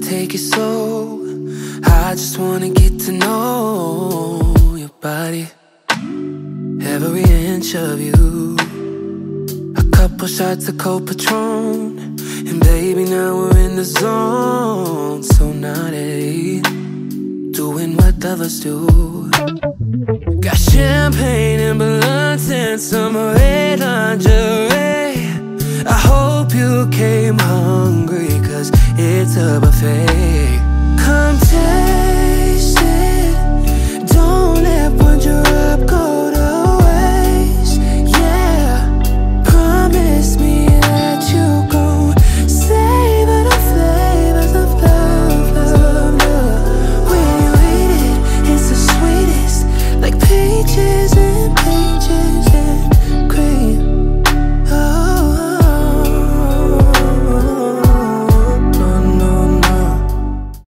take it slow. I just wanna get to know your body, every inch of you. A couple shots of cold Patron, and baby, now we're in the zone. So naughty, doing what lovers do. Got champagne and balloons and some red lingerie. You came hungry, cause it's a buffet.